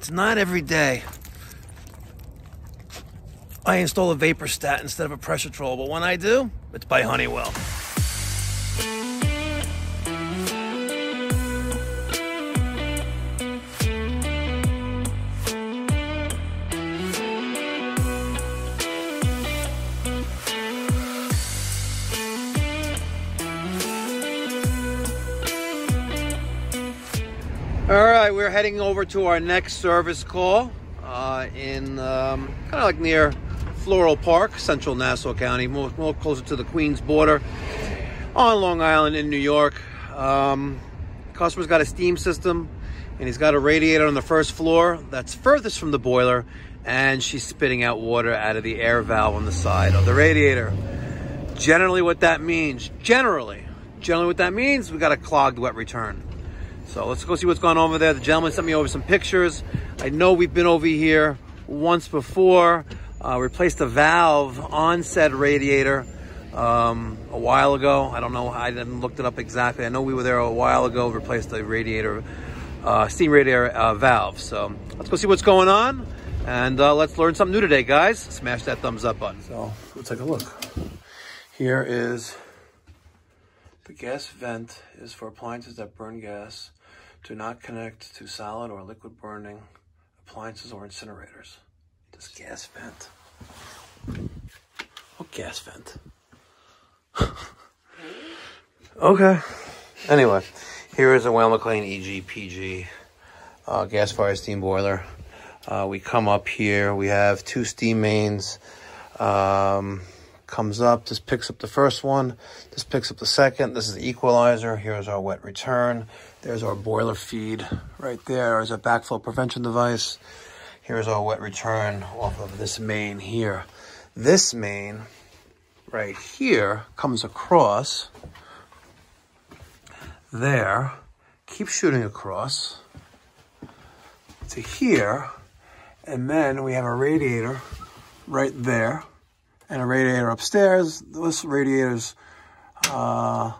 It's not every day I install a Vaporstat instead of a Pressuretrole, but when I do, it's by Honeywell. All right, we're heading over to our next service call uh, in um, kind of like near Floral Park, central Nassau County, more, more closer to the Queens border on Long Island in New York. Um, customer's got a steam system and he's got a radiator on the first floor that's furthest from the boiler and she's spitting out water out of the air valve on the side of the radiator. Generally what that means, generally, generally what that means, we got a clogged wet return. So let's go see what's going on over there. The gentleman sent me over some pictures. I know we've been over here once before. Uh, replaced a valve on said radiator um, a while ago. I don't know. I didn't look it up exactly. I know we were there a while ago. Replaced the radiator, uh, steam radiator uh, valve. So let's go see what's going on. And uh, let's learn something new today, guys. Smash that thumbs up button. So let's take a look. Here is the gas vent is for appliances that burn gas. Do not connect to solid or liquid burning appliances or incinerators. This gas vent. What gas vent? okay. Anyway, here is a Weil-McLain EGPG uh, gas fire steam boiler. Uh, we come up here. We have two steam mains. Um, comes up. This picks up the first one. This picks up the second. This is the equalizer. Here's our wet return. There's our boiler feed right there. There's a backflow prevention device. Here's our wet return off of this main here. This main right here comes across there, keeps shooting across to here, and then we have a radiator right there and a radiator upstairs. This radiator's uh,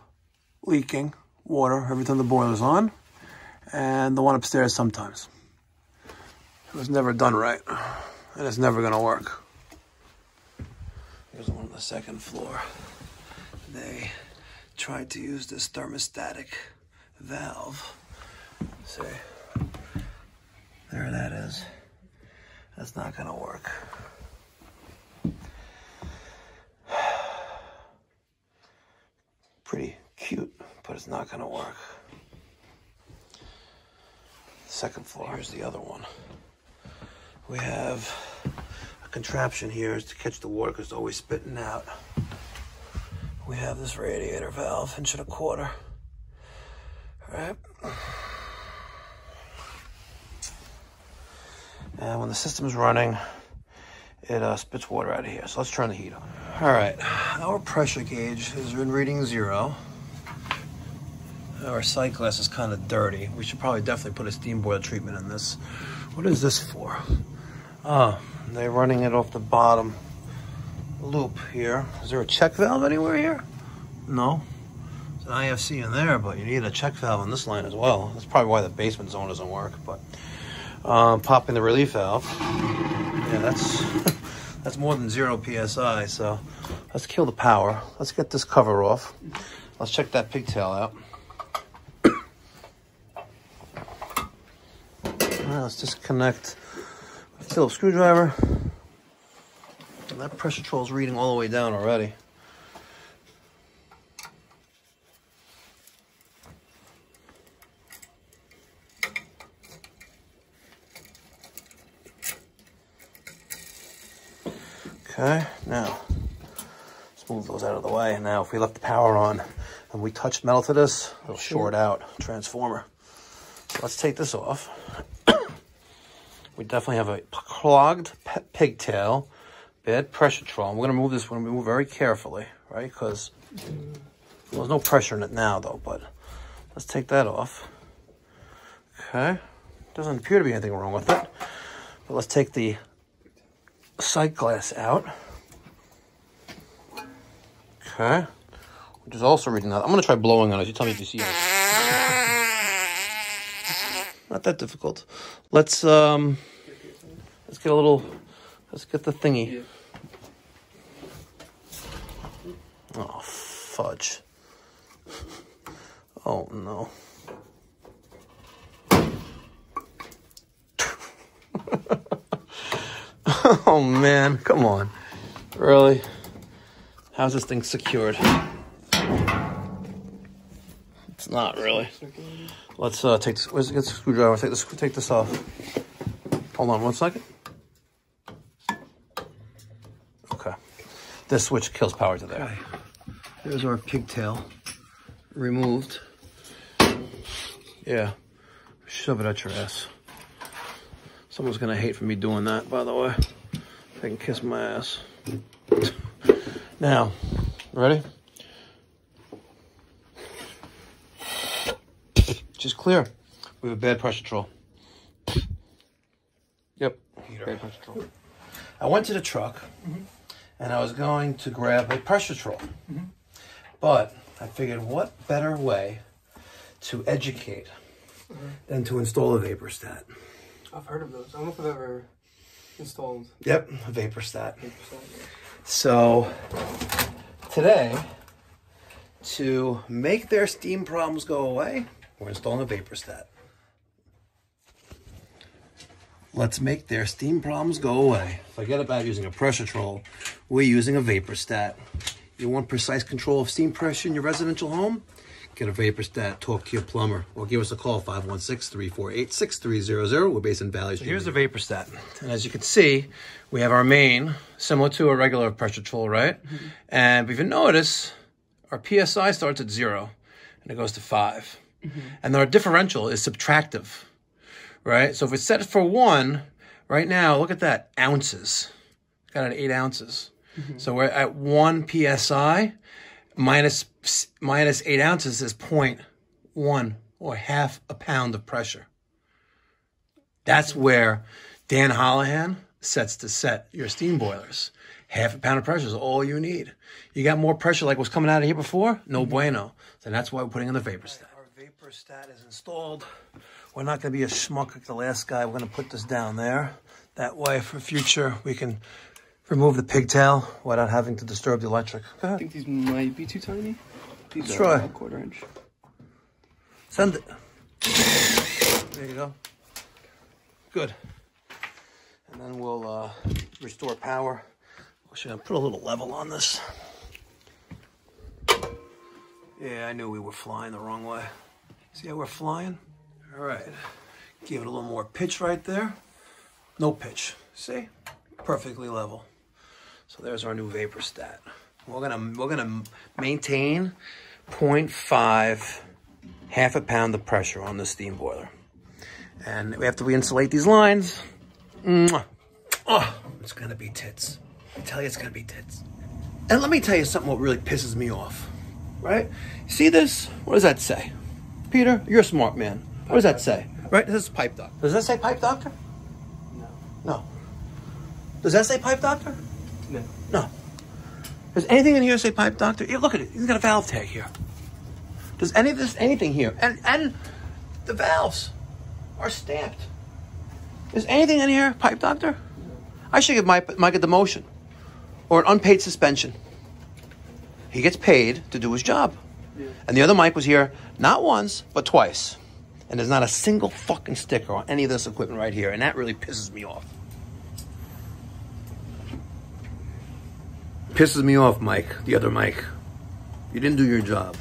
leaking water every time the boiler's on, and the one upstairs sometimes. It was never done right, and it's never going to work. Here's one on the second floor. They tried to use this thermostatic valve. See, there that is. That's not going to work. But it's not going to work. Second floor, here's the other one. We have a contraption here is to catch the water because it's always spitting out. We have this radiator valve, inch and a quarter. All right. And when the system's running, it uh, spits water out of here. So let's turn the heat on. All right, our pressure gauge has been reading zero. Our sight glass is kind of dirty. We should probably definitely put a steam boil treatment in this. What is this for? Oh, they're running it off the bottom loop here. Is there a check valve anywhere here? No. It's an IFC in there, but you need a check valve on this line as well. That's probably why the basement zone doesn't work, but um, popping the relief valve. Yeah, that's that's more than zero psi. So let's kill the power. Let's get this cover off. Let's check that pigtail out. Right, let's disconnect the Phillips screwdriver. And that Pressuretrole is reading all the way down already. Okay, now let's move those out of the way. Now, if we left the power on and we touch metal to this, it'll short out transformer. So let's take this off. We definitely have a clogged pigtail, bad Pressuretrole. We're gonna move this. We're move very carefully, right? Because well, there's no pressure in it now, though. But let's take that off. Okay, doesn't appear to be anything wrong with it. But let's take the sight glass out. Okay. Which is also reading that. I'm going to try blowing on it. You tell me if you see it. Not that difficult. Let's um, let's get a little. Let's get the thingy. Oh fudge. Oh no. oh man, come on. Really? How's this thing secured? It's not really. Let's uh, take this. Where's the screwdriver? Take this. Take this off. Hold on one second. Okay. This switch kills power to there. There's our pigtail removed. Yeah. Shove it at your ass. Someone's gonna hate for me doing that, by the way. They can kiss my ass. Now, ready? Just clear. We have a bad Pressuretrole. Yep. Bad Pressuretrole. I went to the truck mm-hmm. and I was going to grab a Pressuretrole. Mm-hmm. But I figured what better way to educate mm-hmm. than to install a Vaporstat. I've heard of those. I don't know if I've ever installed. Yep, a Vaporstat. 100%. So today, to make their steam problems go away, we're installing a Vaporstat. Let's make their steam problems go away. Forget about using a Pressuretrole. We're using a Vaporstat. You want precise control of steam pressure in your residential home? Get a Vaporstat, talk to your plumber, or give us a call 516-348-6300. We're based in Valley Stream. here's the Vaporstat. And as you can see, we have our main, similar to a regular Pressuretrole, right? Mm-hmm. And if you notice, our PSI starts at zero and it goes to 5 And our differential is subtractive, right? So if it's set for one, right now, look at that, ounces. Got an eight ounces. Mm-hmm. So we're at one PSI minus minus eight ounces is 0.1 or half a pound of pressure. That's where Dan Holohan sets to set your steam boilers. Half a pound of pressure is all you need. You got more pressure like what's coming out of here before? No mm-hmm. bueno. So that's why we're putting in the Vaporstat. Our Vaporstat is installed. We're not going to be a schmuck like the last guy. We're going to put this down there. That way, for future, we can remove the pigtail without having to disturb the electric. I think these might be too tiny. These Let's are try. a quarter inch. Send it. There you go. Good. And then we'll uh, restore power. Should I put a little level on this? Yeah, I knew we were flying the wrong way. See how we're flying? All right. Give it a little more pitch right there. No pitch. See? Perfectly level. So there's our new Vaporstat. We're gonna we're gonna maintain 0.5 half a pound of pressure on the steam boiler. And after we insulate these lines, mwah, oh, it's gonna be tits. I tell you, it's gonna be tits. And let me tell you something what really pisses me off, right? See this? What does that say? Peter, you're a smart man. What does that say? Right? This is pipe doctor. Does that say pipe doctor? No. No. Does that say pipe doctor? No. No. Does anything in here say pipe doctor? Look at it. He's got a valve tag here. Does any of this anything here? And and the valves are stamped. Is anything in here pipe doctor? I should give Mike, Mike a demotion or an unpaid suspension. He gets paid to do his job. And the other Mike was here not once, but twice. And there's not a single fucking sticker on any of this equipment right here. And that really pisses me off. Pisses me off, Mike, the other Mike. You didn't do your job.